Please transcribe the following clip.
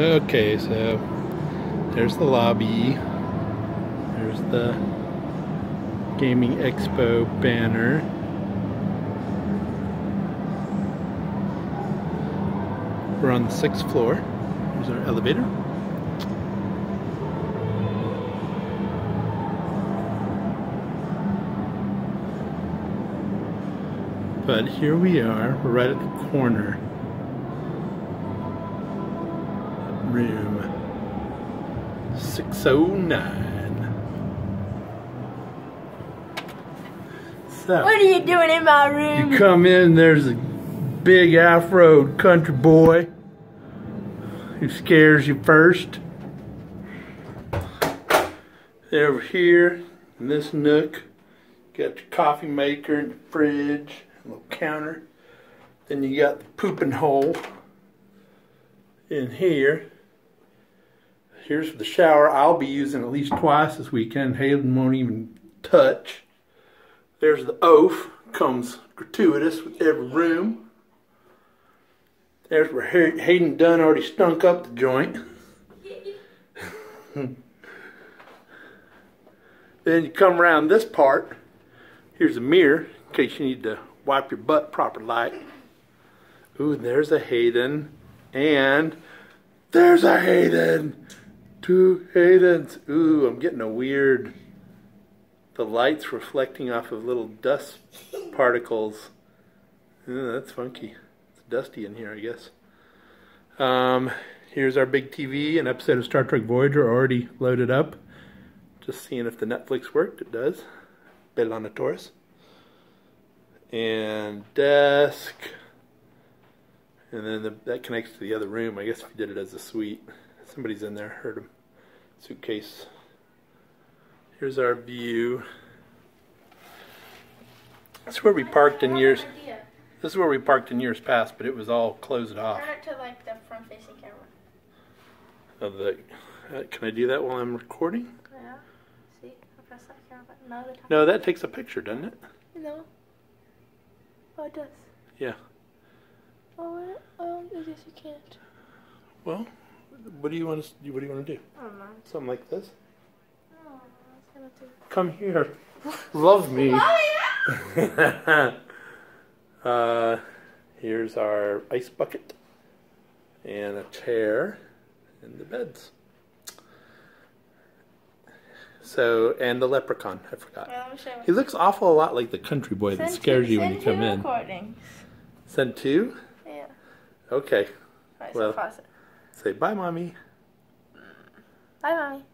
Okay, so there's the lobby. There's the Gaming Expo banner. We're on the sixth floor. Here's our elevator. But here we are, we're right at the corner. Room 609. So, What are you doing in my room? you come in, there's a big afro country boy who scares you first. Over here in this nook, got your coffee maker and your fridge, a little counter. Then you got the pooping hole in here. Here's the shower I'll be using at least twice this weekend. Hayden won't even touch. There's the oaf, comes gratuitous with every room. There's where Hayden Dunn already stunk up the joint. then you come around this part. Here's a mirror in case you need to wipe your butt proper light. Ooh, there's a Hayden. And there's a Hayden. Two Haydens. Ooh, I'm getting a weird. The lights reflecting off of little dust particles. Ooh, that's funky. It's dusty in here, I guess. Um, here's our big TV. An episode of Star Trek Voyager already loaded up. Just seeing if the Netflix worked. It does. B'Elanna Torres. And desk. And then the, that connects to the other room. I guess if you did it as a suite. Somebody's in there. Heard him. Suitcase. Here's our view. That's where we parked in years. This is where we parked in years past, but it was all closed off. Turn it to like the front facing camera. Of the, uh, can I do that while I'm recording? Yeah. See? I press that camera button. No. No, that takes a picture, doesn't it? No. Oh, it does. Yeah. Oh, oh, I guess you can't. Well, what do you want to? Do? What do you want to do? I don't mind. Something like this? Oh, I was do. Come here. Love me. uh, here's our ice bucket and a chair and the beds. So, and the leprechaun, I forgot. Well, let me show you. He looks awful a lot like the country boy that scares two- you when you send two come in. Recordings. Send two? Yeah. Okay. Alright, Well. so pause it. Say bye, mommy. Bye, mommy.